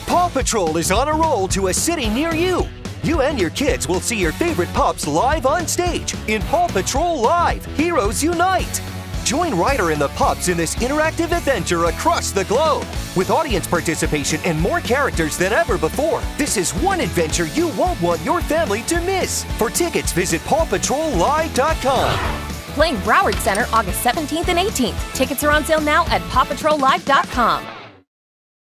Paw Patrol is on a roll to a city near you. You and your kids will see your favorite pups live on stage in Paw Patrol Live Heroes Unite. Join Ryder and the pups in this interactive adventure across the globe. With audience participation and more characters than ever before, this is one adventure you won't want your family to miss. For tickets, visit PawPatrolLive.com. Playing Broward Center August 17th and 18th. Tickets are on sale now at PawPatrolLive.com.